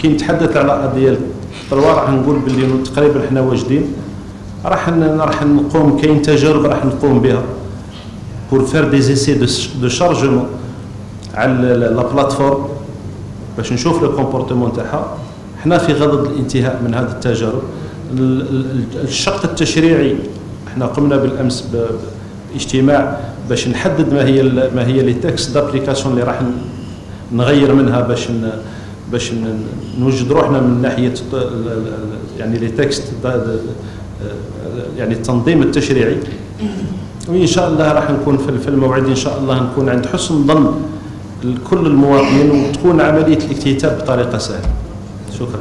كي نتحدث على قضية ال trois راح نقول باللي تقريبا حنا واجدين. راح راح نقوم كاين تجارب راح نقوم بها. pour faire des essais de chargement على la plateforme باش نشوف le comportement تاعها. حنا في صدد الانتهاء من هذه التجارب. الشق التشريعي إحنا قمنا بالأمس باجتماع باش نحدد ما هي ما هي les textes d'application اللي راح نغير منها باش باش نوجد روحنا من ناحية يعني لي تكست يعني التنظيم التشريعي. وإن شاء الله راح نكون في الموعد إن شاء الله نكون عند حسن ظن كل المواطنين وتكون عملية الاكتتاب بطريقة سهلة. شكرا.